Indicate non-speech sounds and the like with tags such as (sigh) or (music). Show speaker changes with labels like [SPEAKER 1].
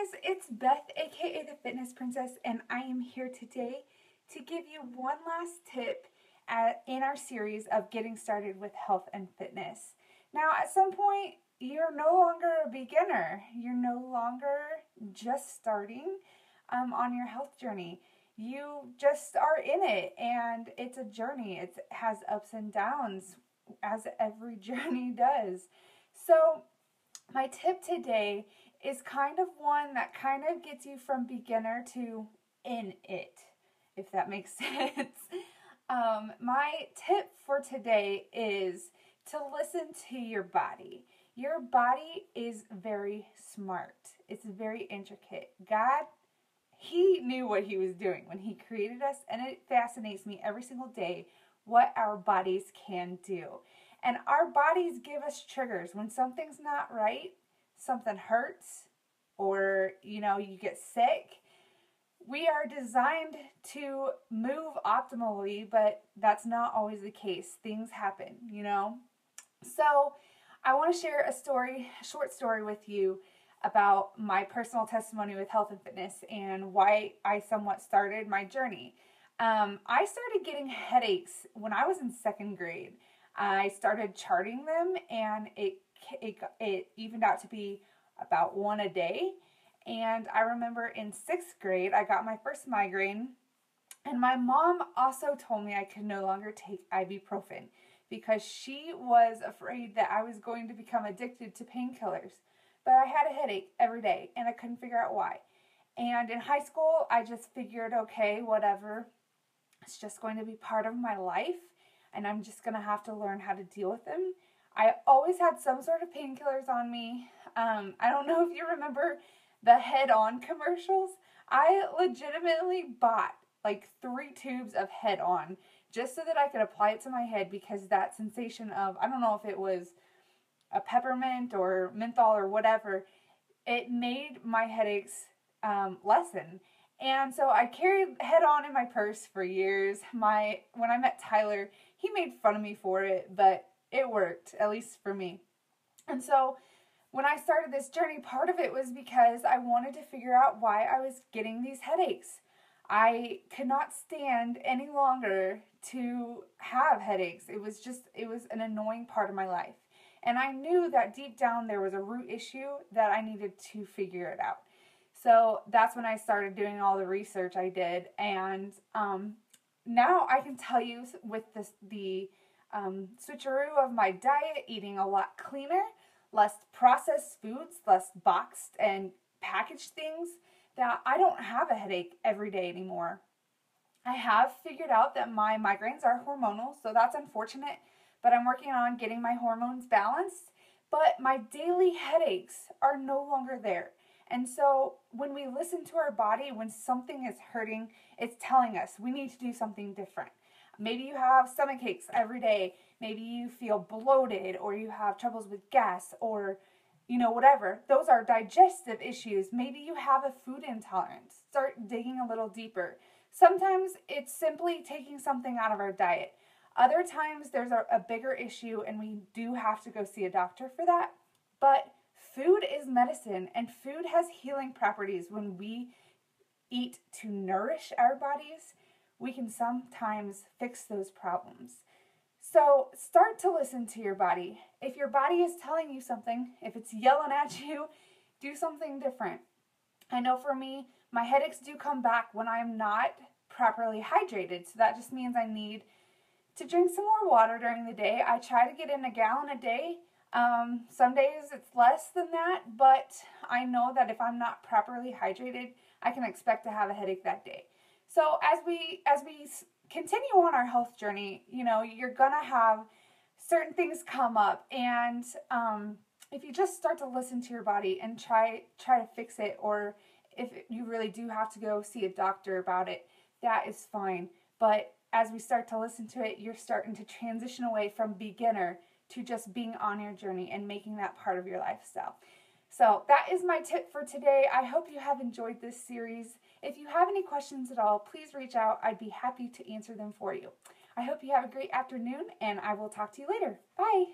[SPEAKER 1] guys, it's Beth, aka the Fitness Princess, and I am here today to give you one last tip at, in our series of getting started with health and fitness. Now, at some point, you're no longer a beginner, you're no longer just starting um, on your health journey. You just are in it, and it's a journey. It has ups and downs, as every (laughs) journey does. So, my tip today is kind of one that kind of gets you from beginner to in it, if that makes (laughs) sense. um, my tip for today is to listen to your body. Your body is very smart, it's very intricate. God, He knew what He was doing when He created us, and it fascinates me every single day what our bodies can do. And our bodies give us triggers. When something's not right, something hurts or you know you get sick we are designed to move optimally but that's not always the case. Things happen you know? So i want to share a story a short story with you about my personal testimony with health and fitness and why i somewhat started my journey. Um, i started getting headaches when i was in second grade. I started charting them and it it, it evened out to be about one a day. And I remember in sixth grade, I got my first migraine. And my mom also told me I could no longer take ibuprofen because she was afraid that I was going to become addicted to painkillers. But I had a headache every day and I couldn't figure out why. And in high school, I just figured, okay, whatever. It's just going to be part of my life and I'm just going to have to learn how to deal with them. I always had some sort of painkillers on me. Um, I don't know (laughs) if you remember the HeadOn commercials. I legitimately bought like three tubes of HeadOn just so that I could apply it to my head because that sensation of, I don't know if it was a peppermint or menthol or whatever, it made my headaches um, lessen. And so I carried HeadOn in my purse for years. My when I met Tyler, he made fun of me for it, but it worked, at least for me. And so when I started this journey, part of it was because I wanted to figure out why I was getting these headaches. I could not stand any longer to have headaches. It was just, it was an annoying part of my life. And I knew that deep down there was a root issue that I needed to figure it out. So that's when I started doing all the research I did. And um, now I can tell you with this, the um, switcheroo of my diet, eating a lot cleaner, less processed foods, less boxed and packaged things, that I don't have a headache every day anymore. I have figured out that my migraines are hormonal, so that's unfortunate, but I'm working on getting my hormones balanced. But my daily headaches are no longer there. And so when we listen to our body, when something is hurting, it's telling us we need to do something different. Maybe you have stomach aches every day. Maybe you feel bloated or you have troubles with gas or you know, whatever. Those are digestive issues. Maybe you have a food intolerance. Start digging a little deeper. Sometimes it's simply taking something out of our diet. Other times there's a, a, bigger issue and we do have to go see a doctor for that. But food is medicine and food has healing properties when we eat to nourish our bodies we can sometimes fix those problems. So start to listen to your body. If your body is telling you something, if it's yelling at you, do something different. I know for me, my headaches do come back when I'm not properly hydrated. So that just means I need to drink some more water during the day. I try to get in a gallon a day. Um, some days it's less than that, but I know that if I'm not properly hydrated, I can expect to have a headache that day. So as we as we continue on our health journey, you know, you're gonna have certain things come up, and um, if you just start to listen to your body and try try to fix it, or if you really do have to go see a doctor about it, that is fine. But as we start to listen to it, you're starting to transition away from beginner to just being on your journey and making that part of your lifestyle. So that is my tip for today. I hope you have enjoyed this series. If you have any questions at all, please reach out. I'd be happy to answer them for you. I hope you have a great afternoon, and I will talk to you later. Bye.